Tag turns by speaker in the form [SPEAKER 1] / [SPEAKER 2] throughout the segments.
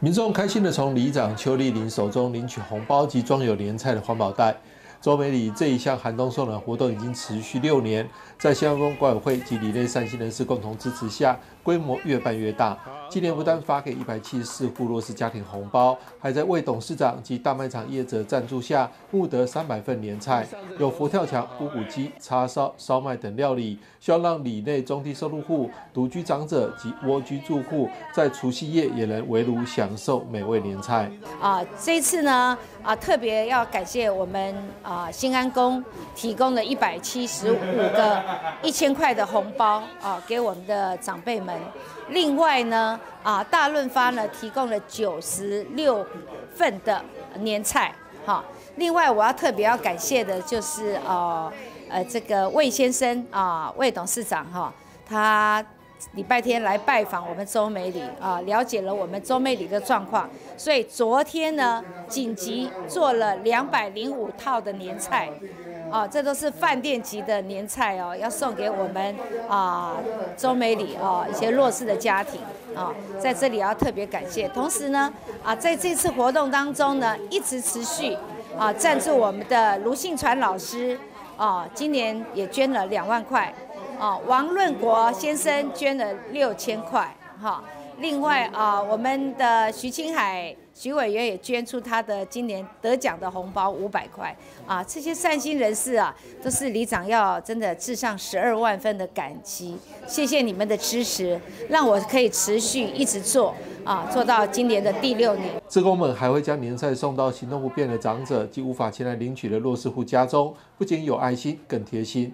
[SPEAKER 1] 民众开心的从里长邱丽玲手中领取红包及装有莲菜的环保袋。周美里这一项寒冬送暖活动已经持续六年，在新安宫管委会及里内善心人士共同支持下，规模越办越大。今年不但发给一百七十四户弱势家庭红包，还在魏董事长及大卖场业者赞助下，募得三百份年菜，有佛跳墙、五谷鸡、叉烧、烧麦等料理，希望让里内中低收入户、独居长者及蜗居住户，在除夕夜也能围炉享受美味年菜。
[SPEAKER 2] 啊，这次呢，啊，特别要感谢我们啊新安宫提供了一百七十五个一千块的红包啊，给我们的长辈们。另外呢，啊，大润发呢提供了九十六份的年菜，哈。另外我要特别要感谢的就是呃呃这个魏先生啊，魏董事长哈，他礼拜天来拜访我们周美里啊，了解了我们周美里的状况，所以昨天呢紧急做了两百零五套的年菜。啊，这都是饭店级的年菜哦，要送给我们啊周美里啊一些弱势的家庭啊，在这里要特别感谢。同时呢，啊在这次活动当中呢，一直持续啊赞助我们的卢信传老师啊，今年也捐了两万块啊，王润国先生捐了六千块哈。另外啊，我们的徐青海徐委员也捐出他的今年得奖的红包五百块啊，这些善心人士啊，都是里长要真的致上十二万分的感激，谢谢你们的支持，让我可以持续一直做啊，做到今年的第六年。
[SPEAKER 1] 职工们还会将年菜送到行动不便的长者及无法前来领取的弱势户家中，不仅有爱心，更贴心。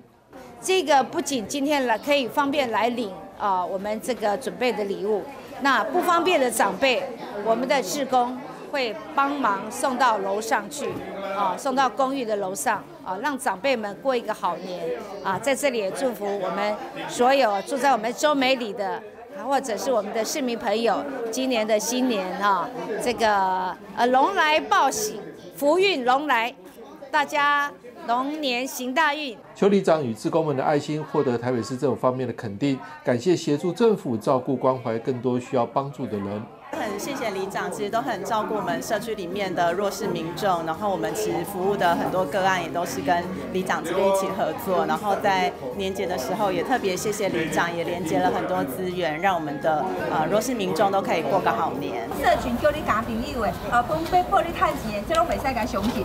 [SPEAKER 2] 这个不仅今天来可以方便来领啊，我们这个准备的礼物。那不方便的长辈，我们的职工会帮忙送到楼上去，啊，送到公寓的楼上，啊，让长辈们过一个好年，啊，在这里也祝福我们所有住在我们周美里的，或者是我们的市民朋友，今年的新年啊，这个呃龙来报喜，福运龙来，大家。龙年行大运。
[SPEAKER 1] 邱里长与志工们的爱心获得台北市政府方面的肯定，感谢协助政府照顾关怀更多需要帮助的人。
[SPEAKER 3] 很谢谢里长，其实都很照顾我们社区里面的弱势民众，然后我们其实服务的很多个案也都是跟里长这边一起合作，然后在年节的时候也特别谢谢。里长，也连接了很多资源，让我们的呃弱势民众都可以过个好年。
[SPEAKER 4] 社群叫你交朋友的，呃，分别破你探钱，这拢袂使甲相信。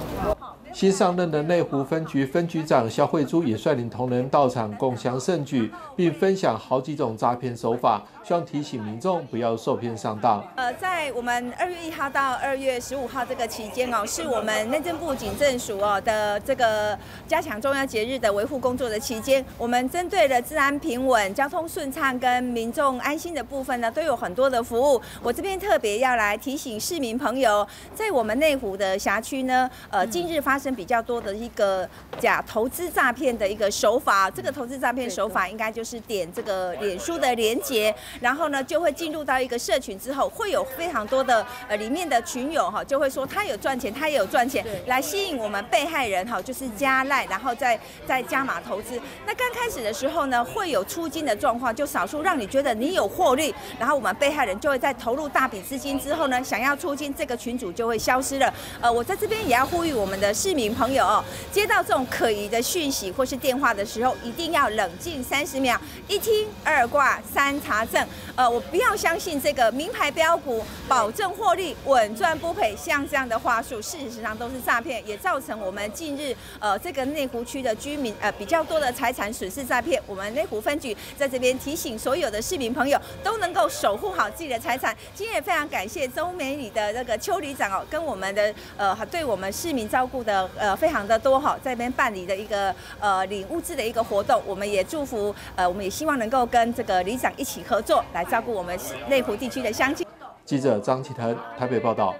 [SPEAKER 1] 新上任的内湖分局分局长肖慧珠也率领同仁到场共襄盛举，并分享好几种诈骗手法，希望提醒民众不要受骗上当。
[SPEAKER 5] 呃，在我们二月一号到二月十五号这个期间哦，是我们内政部警政署哦的这个加强重要节日的维护工作的期间，我们针对了治安平稳、交通顺畅跟民众安心的部分呢，都有很多的服务。我这边特别要来提醒市民朋友，在我们内湖的辖区呢，呃，近日发生比较多的一个假投资诈骗的一个手法，这个投资诈骗手法应该就是点这个脸书的连接，然后呢就会进入到一个社群之后，会有非常多的呃里面的群友哈，就会说他有赚钱，他也有赚钱，来吸引我们被害人哈，就是加赖，然后再再加码投资。那刚开始的时候呢，会有出金的状况，就少数让你觉得你有获利，然后我们被害人就会在投入大笔资金之后呢，想要出金，这个群主就会消失了。呃，我在这边也要呼吁我们的。市市民朋友哦，接到这种可疑的讯息或是电话的时候，一定要冷静三十秒，一听二挂三查证。呃，我不要相信这个名牌标股，保证获利，稳赚不赔，像这样的话术，事实上都是诈骗，也造成我们近日呃这个内湖区的居民呃比较多的财产损失诈骗。我们内湖分局在这边提醒所有的市民朋友，都能够守护好自己的财产。今天也非常感谢周美里的那个邱旅长哦，跟我们的呃对我们市民照顾的。呃，非常的多哈，在这边办理的一个呃领物资的一个活动，我们也祝福呃，我们也希望能够跟这个里长一起合作，来照顾我们内湖地区的乡亲。
[SPEAKER 1] 记者张启腾台北报道。